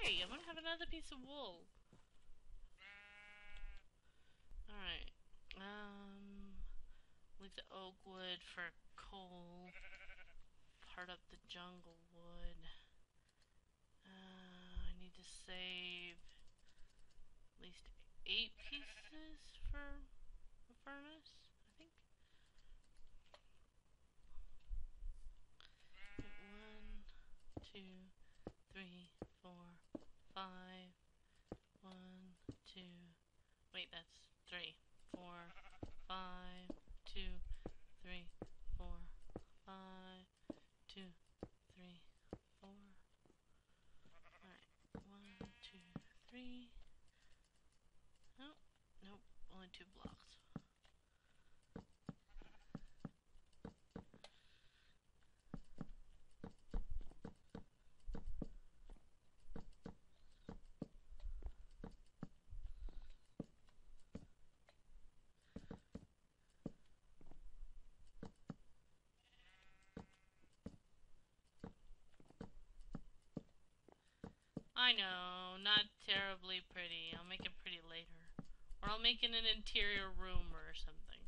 Hey, I'm gonna have another piece of wool. Alright. Um, leave the oak wood for coal. Part up the jungle wood. Uh, I need to save at least eight pieces for a furnace, I think. One, two, three, four, five. One, two. Wait, that's I know, not terribly pretty. I'll make it pretty later. Or I'll make it an interior room or something.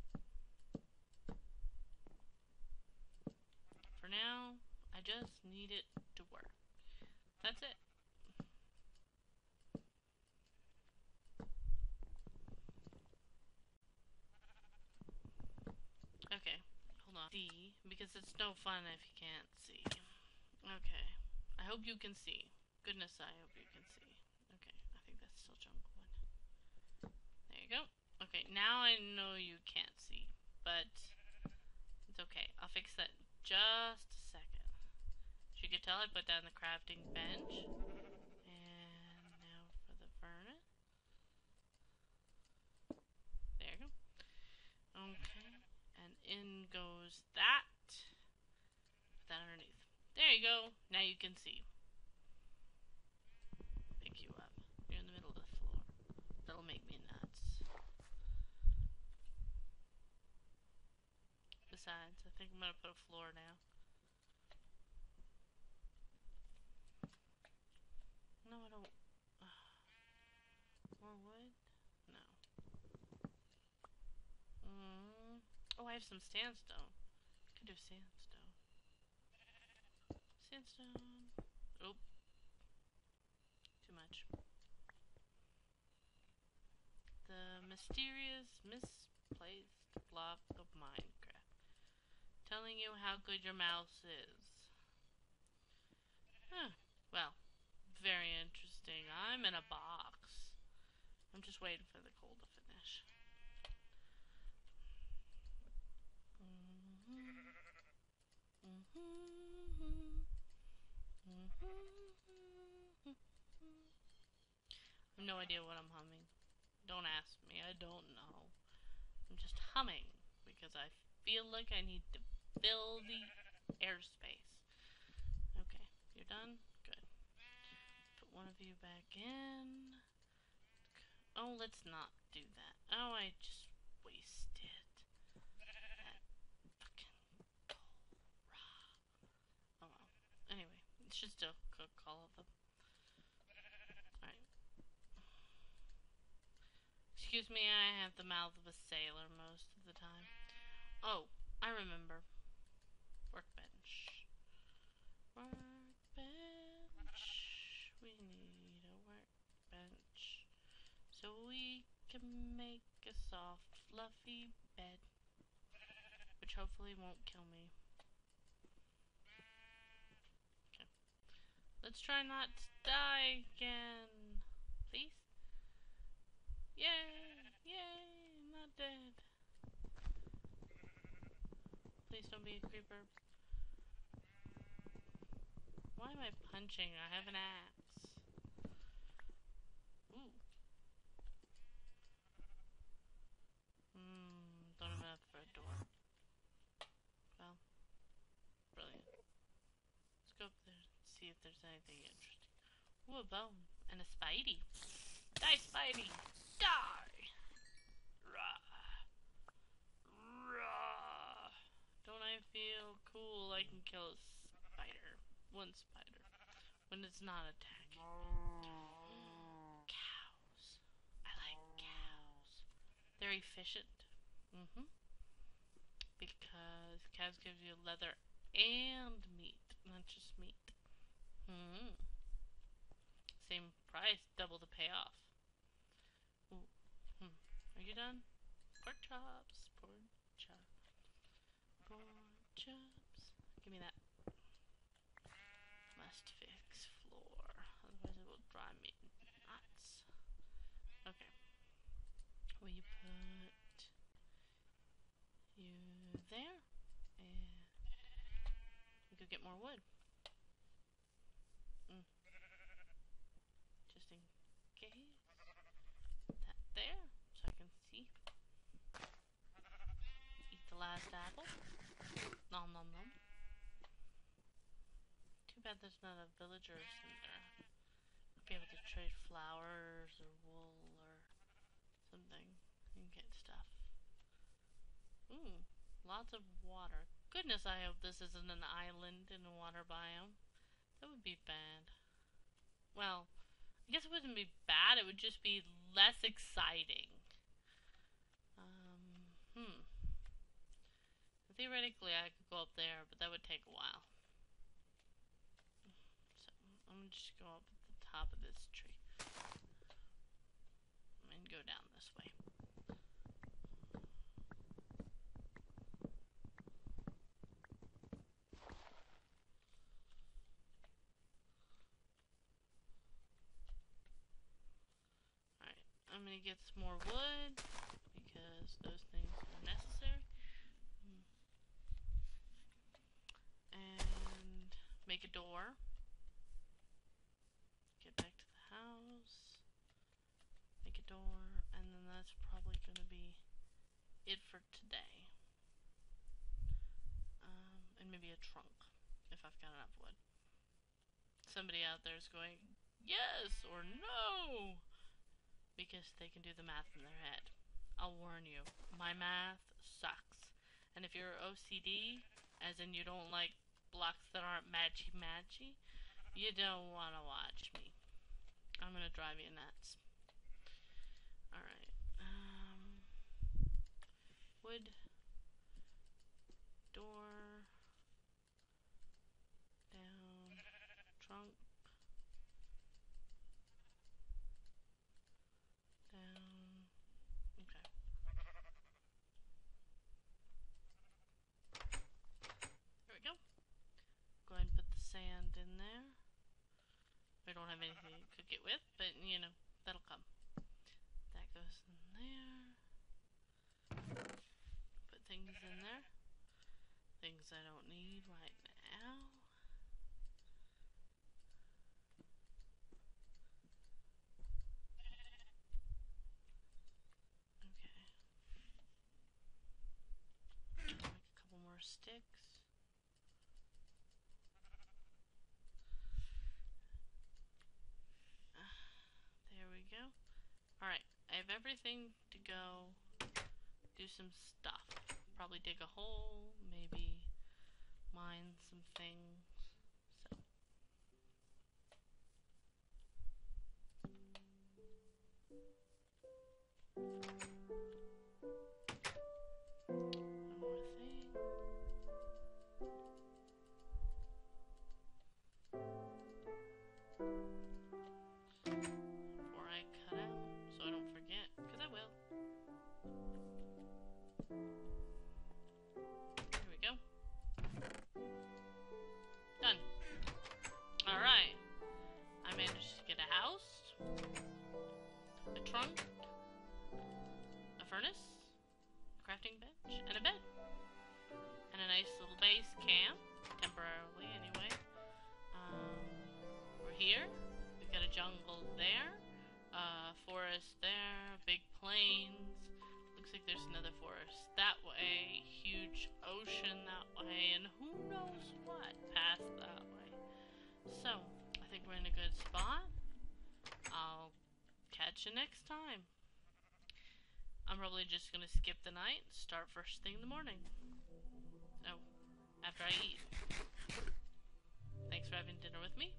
For now, I just need it to work. That's it. Okay, hold on. See, because it's no fun if you can't see. Okay, I hope you can see. Goodness, I hope you can see. Okay, I think that's still jungle wood. There you go. Okay, now I know you can't see, but it's okay. I'll fix that in just a second. As you can tell, I put down the crafting bench. And now for the furnace. There you go. Okay, and in goes that. Put that underneath. There you go. Now you can see. Pick you up. You're in the middle of the floor. That'll make me nuts. Besides, I think I'm gonna put a floor now. No, I don't. More wood? No. Mm. Oh, I have some sandstone. I Could do sandstone. Sandstone. Oh. Too much. The mysterious, misplaced block of Minecraft. Telling you how good your mouse is. Huh. Well, very interesting. I'm in a box. I'm just waiting for the coal to finish. I have no idea what I'm humming. Don't ask me, I don't know. I'm just humming because I feel like I need to fill the airspace. Okay, you're done? Good. Put one of you back in. Oh, let's not do that. Oh, I just wasted that fucking coal. Oh well. Anyway, it should still cook all of them. Alright. Excuse me, I have the mouth of a sailor most of the time. Oh, I remember. Workbench. Workbench. We need a workbench. So we can make a soft, fluffy bed. Which hopefully won't kill me. Okay. Let's try not to die again. Please? Yay! Yay! Not dead. Please don't be a creeper. Why am I punching? I have an axe. Ooh. Hmm, don't have enough for a door. Well, brilliant. Let's go up there and see if there's anything interesting. Ooh, a bone. And a spidey. Die, spidey! Die! Rah. Rah. Don't I feel cool? I can kill a spider. One spider. When it's not attacking. Cows. I like cows. They're efficient. Mm-hmm. Because cows give you leather and meat, not just meat. Hmm. Same price, double the payoff. Ooh. Hmm. Are you done? Pork chops, pork chop, pork chops. Give me that. Must fix floor, otherwise it will drive me nuts. Okay. Will you put you there? And we could get more wood. Mm. Just in case. That there, so I can see. Eat the last apple. Nom nom nom. Too bad there's not a villagers in there. I'd be able to trade flowers or wool or something and get stuff. Ooh, lots of water. Goodness, I hope this isn't an island in a water biome. That would be bad. Well, I guess it wouldn't be bad, it would just be less exciting. Um, hmm. Theoretically, I could go up there, but that would take a while. So, I'm gonna just go up at the top of this tree. And go down this way. Alright, I'm gonna get some more wood because those things are necessary. Mm. And make a door. Get back to the house. Make a and then that's probably gonna be it for today. Um, and maybe a trunk if I've got enough wood. Somebody out there is going, yes or no, because they can do the math in their head. I'll warn you, my math sucks. And if you're OCD, as in you don't like blocks that aren't matchy matchy, you don't want to watch me. I'm gonna drive you nuts. Alright. Um, wood. Door. Down. Trunk. Down. Okay. There we go. Go ahead and put the sand in there. We don't have anything to cook it with, but you know, that'll come. That goes in there. Put things in there. I don't need right now. Okay. Make a couple more sticks. Ah, there we go. Alright, I have everything to go do some stuff. Probably dig a hole, maybe mine some things. Base camp, temporarily anyway. Um, we're here. We've got a jungle there, uh, forest there, big plains. Looks like there's another forest that way, huge ocean that way, and who knows what past that way. So, I think we're in a good spot. I'll catch you next time. I'm probably just gonna skip the night, start first thing in the morning. After I eat. Thanks for having dinner with me.